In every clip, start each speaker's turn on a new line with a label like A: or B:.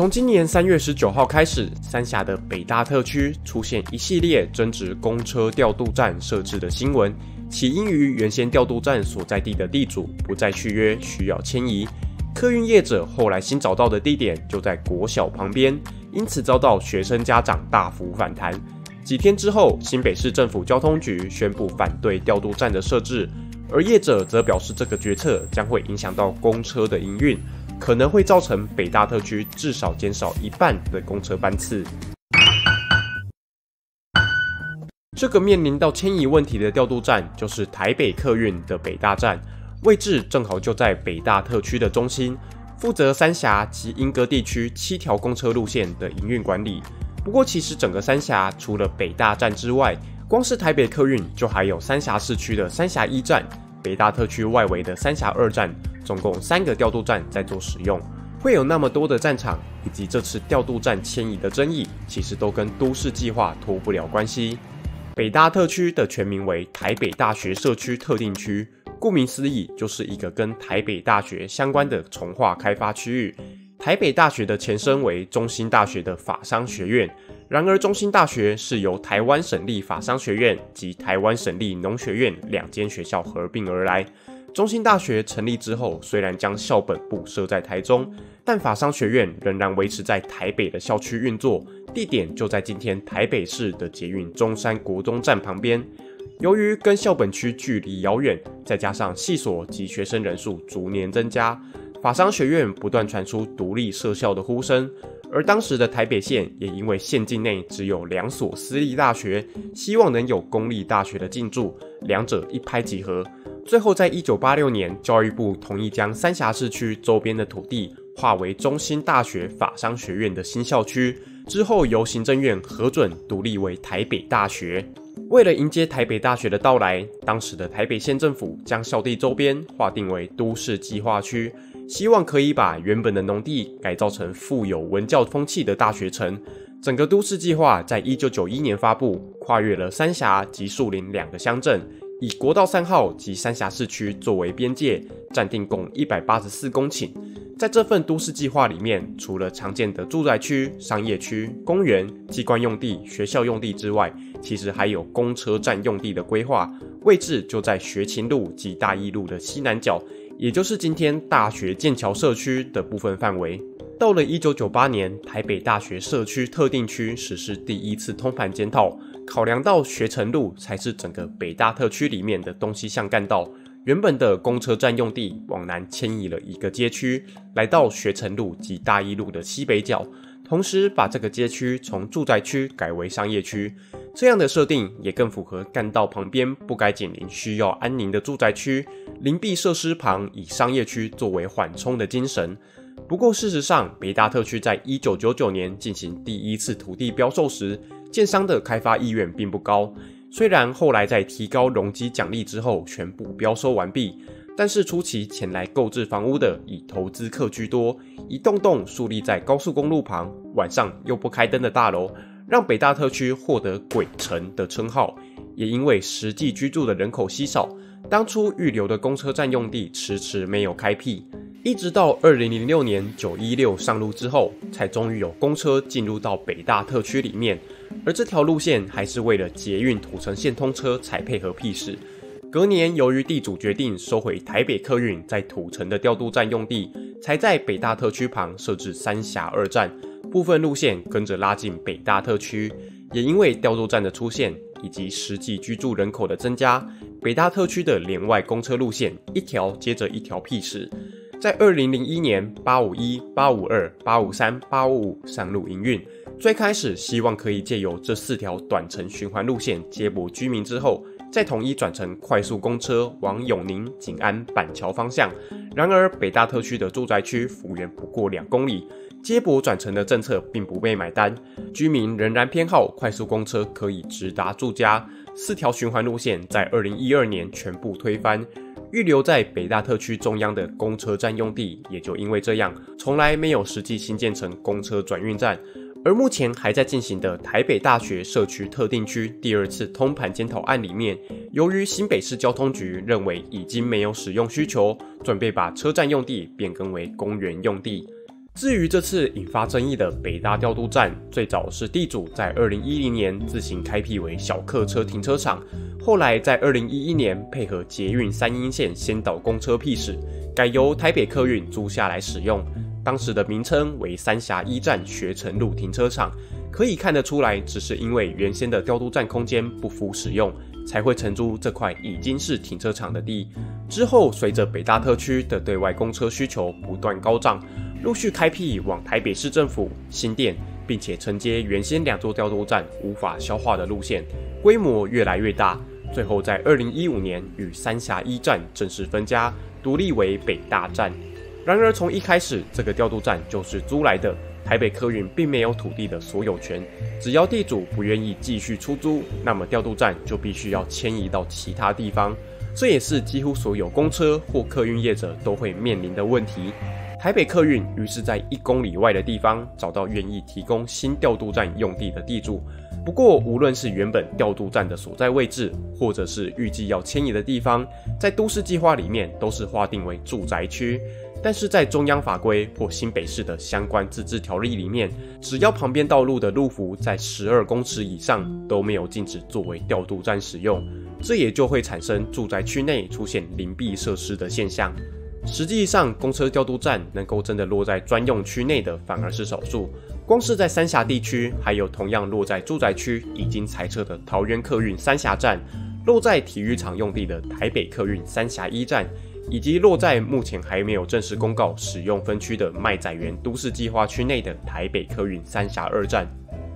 A: 从今年三月十九号开始，三峡的北大特区出现一系列争执公车调度站设置的新闻，起因于原先调度站所在地的地主不再续约，需要迁移。客运业者后来新找到的地点就在国小旁边，因此遭到学生家长大幅反弹。几天之后，新北市政府交通局宣布反对调度站的设置，而业者则表示这个决策将会影响到公车的营运。可能会造成北大特区至少减少一半的公车班次。这个面临到迁移问题的调度站，就是台北客运的北大站，位置正好就在北大特区的中心，负责三峡及莺歌地区七条公车路线的营运管理。不过，其实整个三峡除了北大站之外，光是台北客运就还有三峡市区的三峡一站，北大特区外围的三峡二站。总共三个调度站在做使用，会有那么多的战场，以及这次调度站迁移的争议，其实都跟都市计划脱不了关系。北大特区的全名为台北大学社区特定区，顾名思义，就是一个跟台北大学相关的从化开发区域。台北大学的前身为中心大学的法商学院，然而中心大学是由台湾省立法商学院及台湾省立农学院两间学校合并而来。中兴大学成立之后，虽然将校本部设在台中，但法商学院仍然维持在台北的校区运作，地点就在今天台北市的捷运中山国中站旁边。由于跟校本区距离遥远，再加上系所及学生人数逐年增加，法商学院不断传出独立设校的呼声。而当时的台北县也因为县境内只有两所私立大学，希望能有公立大学的进驻，两者一拍即合。最后，在一九八六年，教育部同意将三峡市区周边的土地划为中心大学法商学院的新校区，之后由行政院核准独立为台北大学。为了迎接台北大学的到来，当时的台北县政府将校地周边划定为都市计划区，希望可以把原本的农地改造成富有文教风气的大学城。整个都市计划在一九九一年发布，跨越了三峡及树林两个乡镇。以国道三号及三峡市区作为边界，暂定共一百八十四公顷。在这份都市计划里面，除了常见的住宅区、商业区、公园、机关用地、学校用地之外，其实还有公车站用地的规划，位置就在学勤路及大义路的西南角，也就是今天大学剑桥社区的部分范围。到了一九九八年，台北大学社区特定区实施第一次通盘检讨。考量到学城路才是整个北大特区里面的东西向干道，原本的公车站用地往南迁移了一个街区，来到学城路及大一路的西北角，同时把这个街区从住宅区改为商业区。这样的设定也更符合干道旁边不该紧邻需要安宁的住宅区，邻避设施旁以商业区作为缓冲的精神。不过事实上，北大特区在一九九九年进行第一次土地标售时，建商的开发意愿并不高，虽然后来在提高容积奖励之后全部标收完毕，但是初期前来购置房屋的以投资客居多，一栋栋竖立在高速公路旁，晚上又不开灯的大楼，让北大特区获得“鬼城”的称号。也因为实际居住的人口稀少，当初预留的公车站用地迟迟没有开辟。一直到二零零六年九一六上路之后，才终于有公车进入到北大特区里面。而这条路线还是为了捷运土城线通车才配合辟市。隔年，由于地主决定收回台北客运在土城的调度站用地，才在北大特区旁设置三峡二站，部分路线跟着拉进北大特区。也因为调度站的出现以及实际居住人口的增加，北大特区的连外公车路线一条接着一条辟市。在二零零一年，八五一、八五二、八五三、八五五上路营运。最开始希望可以借由这四条短程循环路线接驳居民，之后再统一转乘快速公车往永宁、景安、板桥方向。然而，北大特区的住宅区幅员不过两公里，接驳转乘的政策并不被买单，居民仍然偏好快速公车可以直达住家。四条循环路线在二零一二年全部推翻。预留在北大特区中央的公车站用地，也就因为这样，从来没有实际新建成公车转运站。而目前还在进行的台北大学社区特定区第二次通盘检讨案里面，由于新北市交通局认为已经没有使用需求，准备把车站用地变更为公园用地。至于这次引发争议的北大调度站，最早是地主在二零一零年自行开辟为小客车停车场，后来在二零一一年配合捷运三阴线先导公车辟驶，改由台北客运租下来使用。当时的名称为三峡一站学城路停车场，可以看得出来，只是因为原先的调度站空间不敷使用，才会承租这块已经是停车场的地。之后，随着北大特区的对外公车需求不断高涨。陆续开辟往台北市政府新店，并且承接原先两座调度站无法消化的路线，规模越来越大。最后在二零一五年与三峡一站正式分家，独立为北大站。然而从一开始，这个调度站就是租来的，台北客运并没有土地的所有权。只要地主不愿意继续出租，那么调度站就必须要迁移到其他地方。这也是几乎所有公车或客运业者都会面临的问题。台北客运于是，在一公里外的地方找到愿意提供新调度站用地的地主。不过，无论是原本调度站的所在位置，或者是预计要迁移的地方，在都市计划里面都是划定为住宅区。但是在中央法规或新北市的相关自治条例里面，只要旁边道路的路幅在十二公尺以上，都没有禁止作为调度站使用。这也就会产生住宅区内出现临闭设施的现象。实际上，公车调度站能够真的落在专用区内的反而是少数。光是在三峡地区，还有同样落在住宅区已经裁撤的桃园客运三峡站，落在体育场用地的台北客运三峡一站，以及落在目前还没有正式公告使用分区的麦仔园都市计划区内的台北客运三峡二站。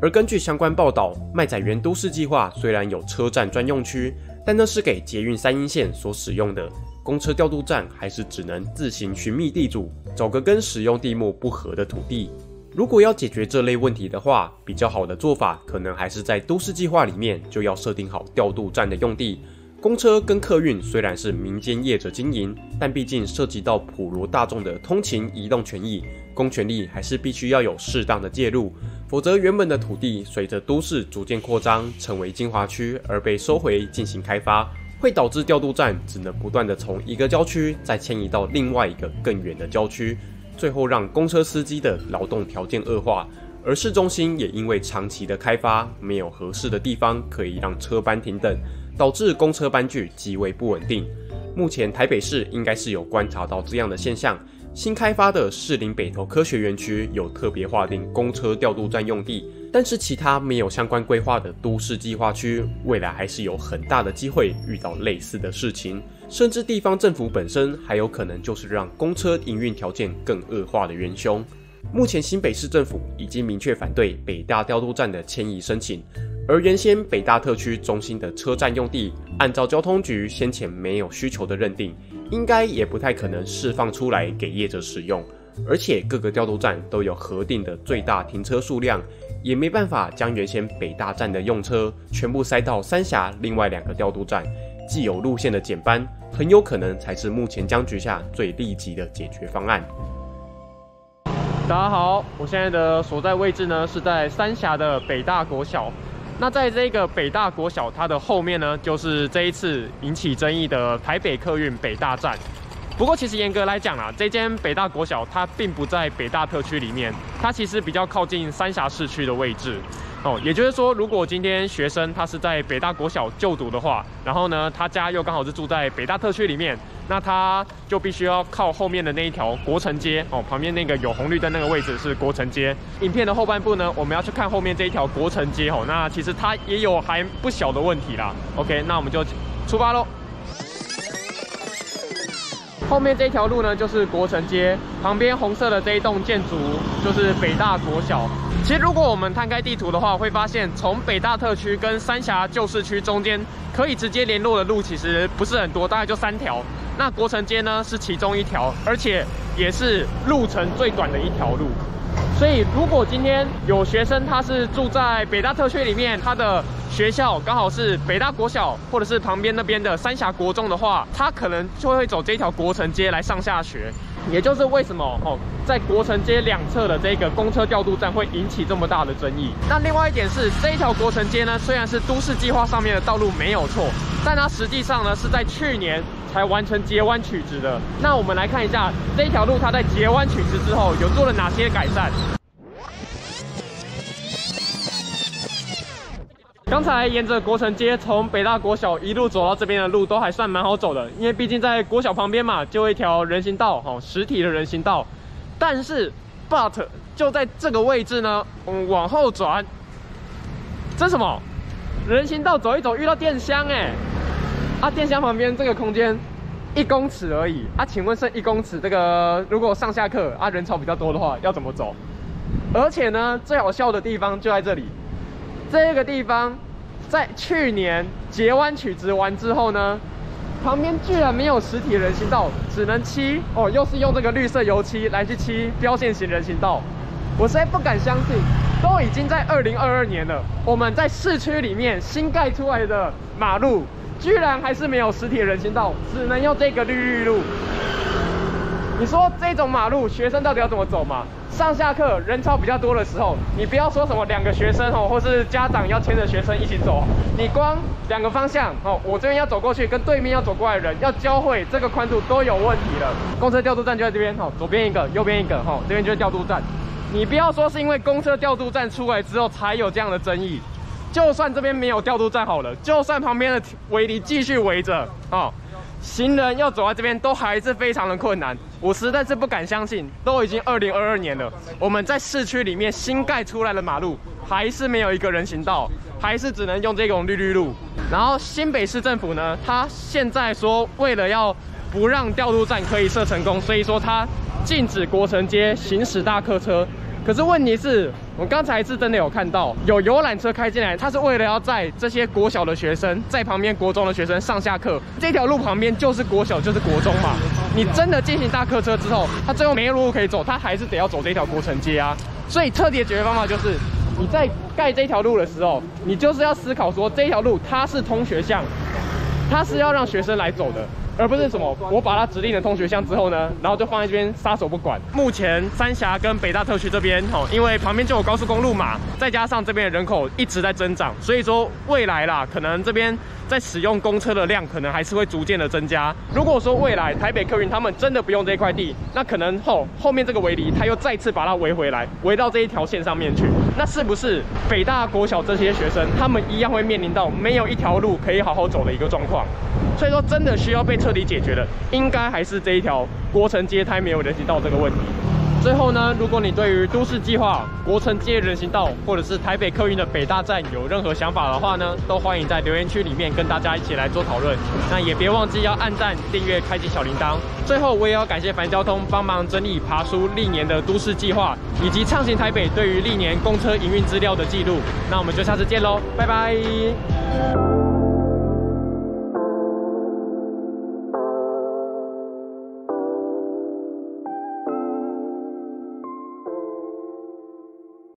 A: 而根据相关报道，麦仔园都市计划虽然有车站专用区，但那是给捷运三阴线所使用的。公车调度站还是只能自行寻觅地主，找个跟使用地目不合的土地。如果要解决这类问题的话，比较好的做法可能还是在都市计划里面就要设定好调度站的用地。公车跟客运虽然是民间业者经营，但毕竟涉及到普罗大众的通勤移动权益，公权力还是必须要有适当的介入，否则原本的土地随着都市逐渐扩张，成为精华区而被收回进行开发。会导致调度站只能不断的从一个郊区再迁移到另外一个更远的郊区，最后让公车司机的劳动条件恶化，而市中心也因为长期的开发没有合适的地方可以让车班停等，导致公车班距极为不稳定。目前台北市应该是有观察到这样的现象。新开发的士林北投科学园区有特别划定公车调度站用地，但是其他没有相关规划的都市计划区，未来还是有很大的机会遇到类似的事情，甚至地方政府本身还有可能就是让公车营运条件更恶化的元凶。目前新北市政府已经明确反对北大调度站的迁移申请，而原先北大特区中心的车站用地，按照交通局先前没有需求的认定。应该也不太可能释放出来给业者使用，而且各个调度站都有核定的最大停车数量，也没办法将原先北大站的用车全部塞到三峡另外两个调度站，既有路线的减班，很有可能才是目前僵局下最立即的解决方案。大家好，我现在的所在位置呢是在三峡的北大国小。那在这个北大国小，它的后面呢，就是这一次引起争议的台北客运北大站。不过，其实严格来讲啊，这间北大国小它并不在北大特区里面，它其实比较靠近三峡市区的位置。哦，也就是说，如果今天学生他是在北大国小就读的话，然后呢，他家又刚好是住在北大特区里面，那他就必须要靠后面的那一条国城街哦，旁边那个有红绿灯那个位置是国城街。影片的后半部呢，我们要去看后面这一条国城街哦，那其实它也有还不小的问题啦。OK，那我们就出发喽。后面这条路呢，就是国城街旁边红色的这一栋建筑，就是北大国小。其实如果我们摊开地图的话，会发现从北大特区跟三峡旧市区中间可以直接联络的路，其实不是很多，大概就三条。那国城街呢是其中一条，而且也是路程最短的一条路。所以，如果今天有学生他是住在北大特区里面，他的学校刚好是北大国小，或者是旁边那边的三峡国中的话，他可能就会走这条国城街来上下学。
B: 也就是为什么哦，在国城街两侧的这个公车调度站会引起这么大的争议。那另外一点是，这一条国城街呢，虽然是都市计划上面的道路没有错，但它实际上呢是在去年才完成截弯取直的。那我们来看一下这一条路，它在截弯取直之后有做了哪些改善。刚才沿着国城街从北大国小一路走到这边的路都还算蛮好走的，因为毕竟在国小旁边嘛，就一条人行道，哦，实体的人行道。但是，but 就在这个位置呢，我们往后转，这什么？人行道走一走遇到电箱哎，啊，电箱旁边这个空间一公尺而已啊，请问剩一公尺，这个如果上下课啊人潮比较多的话要怎么走？而且呢，最好笑的地方就在这里。这个地方在去年截弯取直完之后呢，旁边居然没有实体人行道，只能漆哦，又是用这个绿色油漆来去漆标线型人行道。我实在不敢相信，都已经在二零二二年了，我们在市区里面新盖出来的马路，居然还是没有实体人行道，只能用这个绿绿路。你说这种马路，学生到底要怎么走嘛？上下课人潮比较多的时候，你不要说什么两个学生哦，或是家长要牵着学生一起走，你光两个方向哦，我这边要走过去，跟对面要走过来的人要交汇，这个宽度都有问题了。公车调度站就在这边哈，左边一个，右边一个哈，这边就是调度站。你不要说是因为公车调度站出来之后才有这样的争议，就算这边没有调度站好了，就算旁边的围篱继续围着啊。行人要走在这边都还是非常的困难，我实在是不敢相信，都已经二零二二年了，我们在市区里面新盖出来的马路还是没有一个人行道，还是只能用这种绿绿路。然后新北市政府呢，他现在说为了要不让调度站可以设成功，所以说他禁止国城街行驶大客车。可是问题是，我刚才是真的有看到有游览车开进来，它是为了要载这些国小的学生，在旁边国中的学生上下课。这条路旁边就是国小，就是国中嘛。你真的进行大客车之后，他最后没路可以走，他还是得要走这条国城街啊。所以彻底的解决方法就是，你在盖这条路的时候，你就是要思考说，这条路它是通学巷，它是要让学生来走的。而不是什么，我把它指定的通学巷之后呢，然后就放在这边撒手不管。目前三峡跟北大特区这边，哦，因为旁边就有高速公路嘛，再加上这边的人口一直在增长，所以说未来啦，可能这边。在使用公车的量可能还是会逐渐的增加。如果说未来台北客运他们真的不用这块地，那可能后后面这个围篱他又再次把它围回来，围到这一条线上面去，那是不是北大国小这些学生他们一样会面临到没有一条路可以好好走的一个状况？所以说真的需要被彻底解决的，应该还是这一条国城街胎没有人行道这个问题。最后呢，如果你对于都市计划、国城街人行道，或者是台北客运的北大站有任何想法的话呢，都欢迎在留言区里面跟大家一起来做讨论。那也别忘记要按赞、订阅、开启小铃铛。最后，我也要感谢凡交通帮忙整理爬书历年的都市计划，以及畅行台北对于历年公车营运资料的记录。那我们就下次见喽，拜拜。